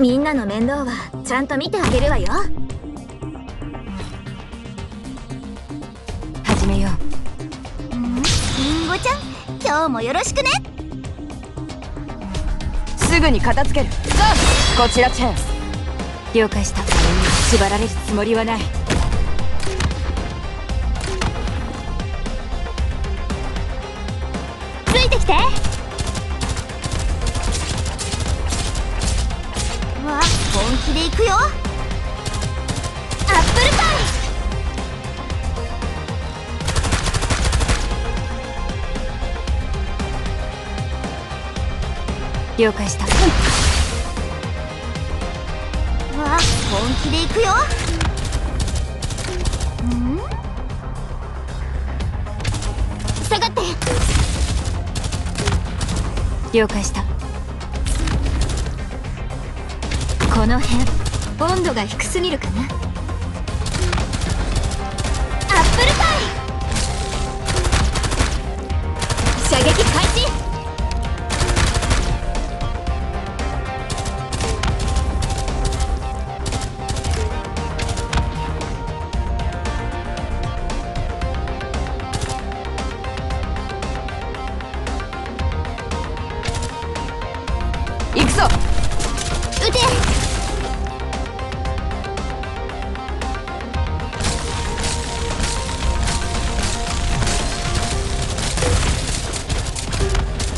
みんなの面倒はちゃんと見てあげるわよ。始めよう。リンゴちゃん今日もよろしくね。すぐに片付ける。さあこちらチェン了解した。縛られるつもりはない。ついてきて気でいくよ。アップルパイ。了解した、うん、わあ本気でいくよ。ん？下がって。了解した。この辺温度が低すぎるかな。アップルパイ。射撃開始。行くぞ。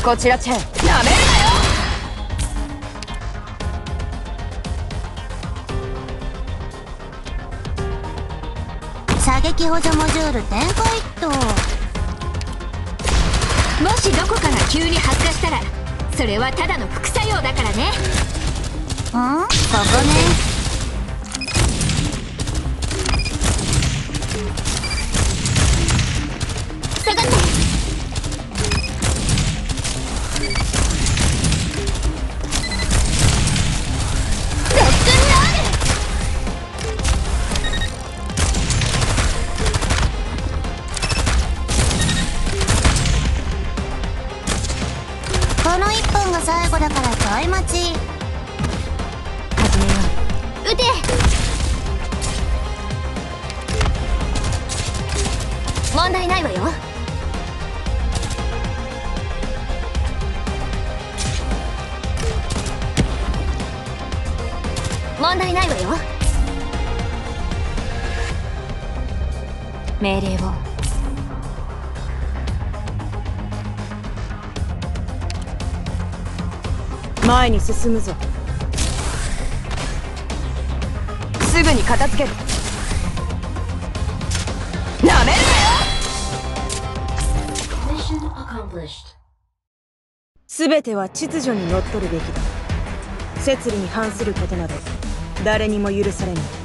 こちらチェン。なめるなよ！射撃補助モジュール展開っと。もしどこかが急に発火したらそれはただの副作用だからね。うん？ここね最後だからちょい待ち。始めよう。撃て。問題ないわよ。問題ないわよ。命令を。前に進むぞ。すぐに片付ける。なめるなよ！全ては秩序にのっとるべきだ。摂理に反することなど誰にも許されない。